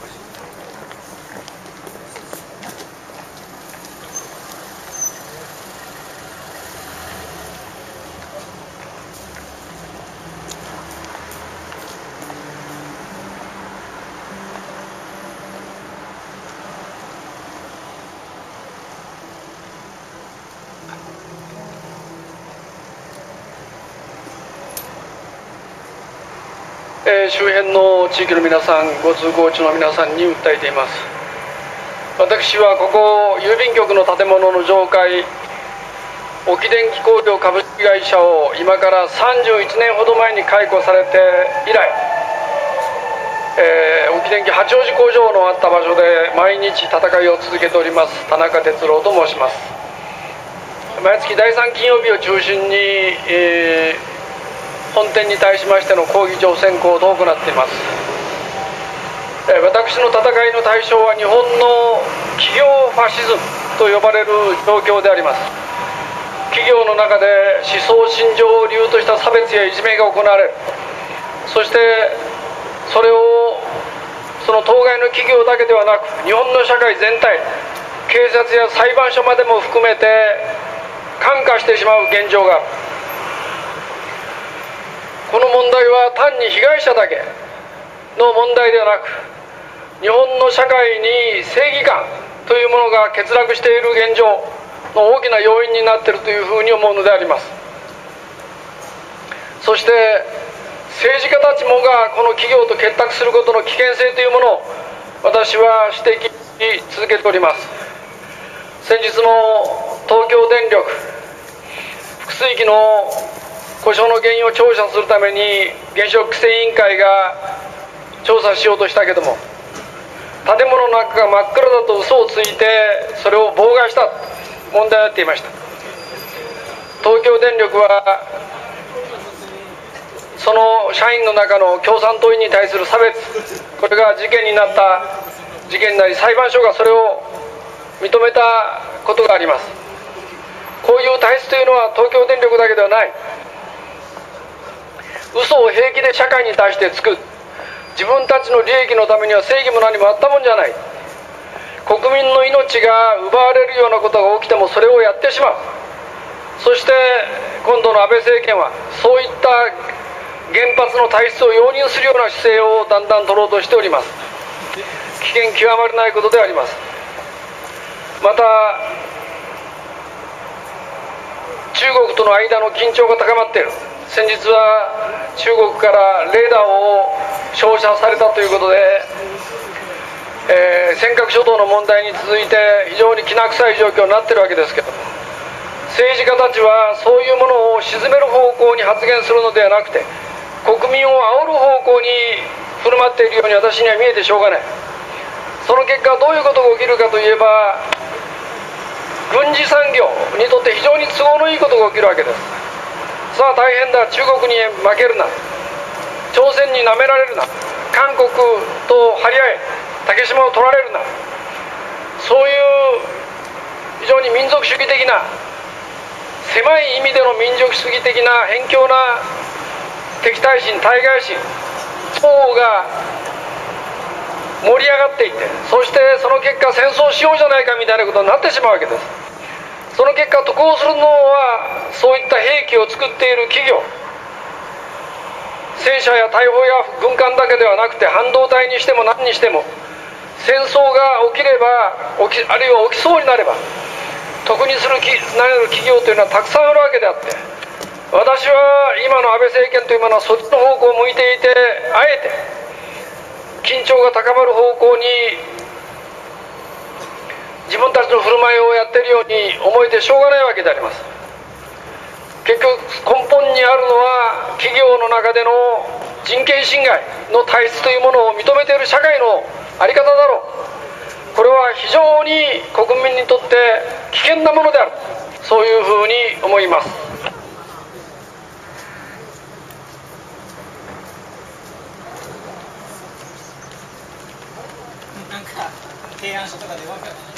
Спасибо. えー、周辺の地域の皆さんご通行地の皆さんに訴えています。私はここ郵便局の建物の上階沖電気工業株式会社を今から31年ほど前に解雇されて以来、えー、沖電気八王子工場のあった場所で毎日戦いを続けております田中哲郎と申します。毎月第3金曜日を中心に、えー本店に対しましての抗議場選考を行っています。私の戦いの対象は日本の企業ファシズムと呼ばれる状況であります。企業の中で思想信条を理由とした差別やいじめが行われる。そしてそれをその当該の企業だけではなく日本の社会全体警察や裁判所までも含めて感化してしまう現状があるこの問題は単に被害者だけの問題ではなく日本の社会に正義感というものが欠落している現状の大きな要因になっているというふうに思うのであります。そして政治家たちもがこの企業と結託することの危険性というものを私は指摘し続けております。先日も東京電力福水域の故障の原因を調査するために原子力規制委員会が調査しようとしたけども建物の中が真っ暗だと嘘をついてそれを妨害した問題になっていました。東京電力はその社員の中の共産党員に対する差別これが事件になった事件なり裁判所がそれを認めたことがあります。こういう体質というのは東京電力だけではない。嘘を平気で社会に対してつく自分たちの利益のためには正義も何もあったもんじゃない。国民の命が奪われるようなことが起きてもそれをやってしまう。そして今度の安倍政権はそういった原発の体質を容認するような姿勢をだんだん取ろうとしております。危険極まりないことであります。また中国との間の緊張が高まっている。先日は中国からレーダーを照射されたということで、えー、尖閣諸島の問題に続いて非常にきな臭い状況になっているわけですけど政治家たちはそういうものを鎮める方向に発言するのではなくて国民を煽る方向に振る舞っているように私には見えてしょうがない。その結果どういうことが起きるかといえば軍事産業にとって非常に都合のいいことが起きるわけです。さあ大変だ。中国に負けるな。朝鮮になめられるな。韓国と張り合え。竹島を取られるな。そういう非常に民族主義的な狭い意味での民族主義的な偏境な敵対心対外心等が盛り上がっていてそしてその結果戦争しようじゃないかみたいなことになってしまうわけです。その結果渡航するのはそういった兵器を作っている企業。戦車や大砲や軍艦だけではなくて半導体にしても何にしても戦争が起きれば起きあるいは起きそうになれば得にするなれる企業というのはたくさんあるわけであって私は今の安倍政権というものはそっちの方向を向いていてあえて緊張が高まる方向に自分たちの振る舞いをやってるように思えてしょうがないわけであります。結局根本にあるのは企業の中での人権侵害の体質というものを認めている社会の在り方だろう。これは非常に国民にとって危険なものである。そういうふうに思います。なんか提案書とかで分かる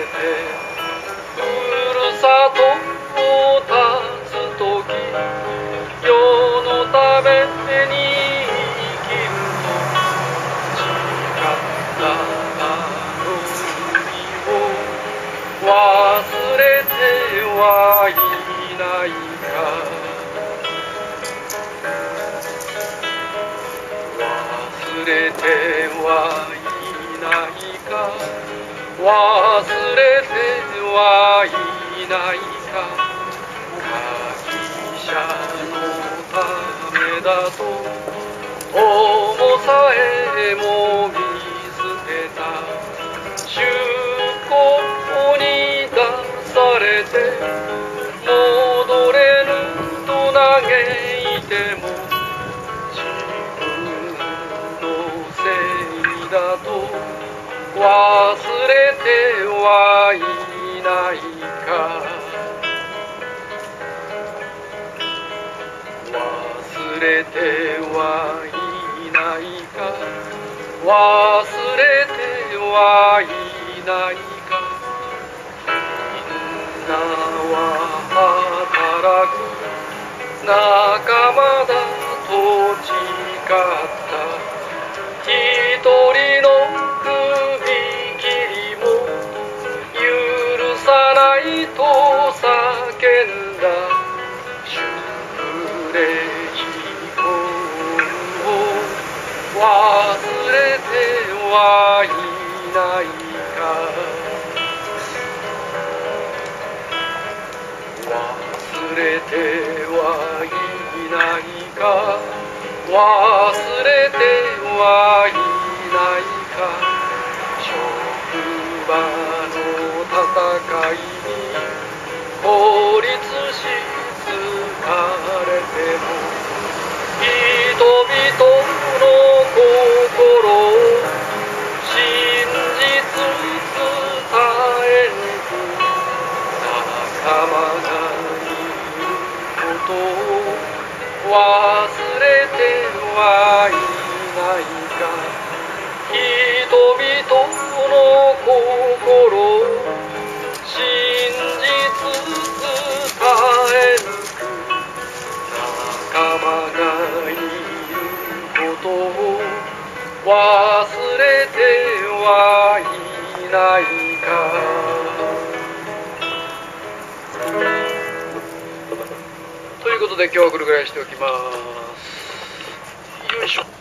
て」「ふるさとをたつとき」「世のために生きる」「誓ったあの日を忘れてはいないか」「忘れてはいないか」忘れてはいないか。忘れてはいないか会社のためだと思さえも見捨てた。出向に出されて戻れぬと嘆いてもれてはいないか。忘れてはいないか。みんなは働く。仲間だと誓った。はいないか忘れてはいないか。忘れてはいないか。職場の戦いに。ないか。ということで今日はこれぐらいにしておきます。よいしょ。